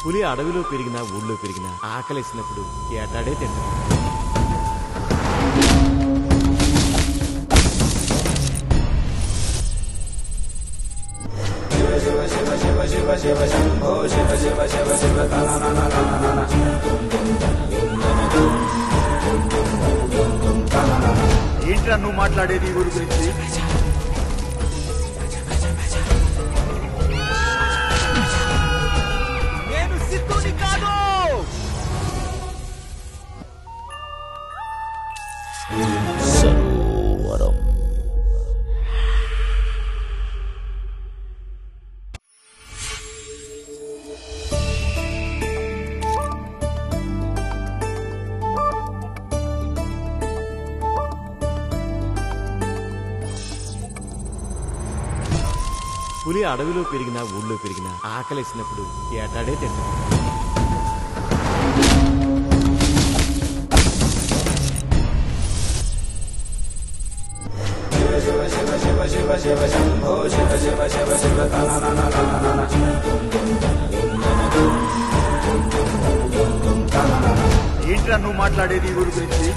పులి అడవిలో పెరిగినా ఊళ్ళో పెరిగినా ఆకలేసినప్పుడు ఏటాడే తింటాడు ఏంట్రా నువ్వు మాట్లాడేది ఈ ఊరు గురించి? సరోవరం. పులి అడవిలో పెరిగినా ఊళ్ళో పెరిగినా ఆకలేసినప్పుడు ఏటాడే శివ శివ శంభో శివ శివ శివ శివ తన నన నన నన ఏంట్రా నువ్వు మాట్లాడేది ఊరి గురించి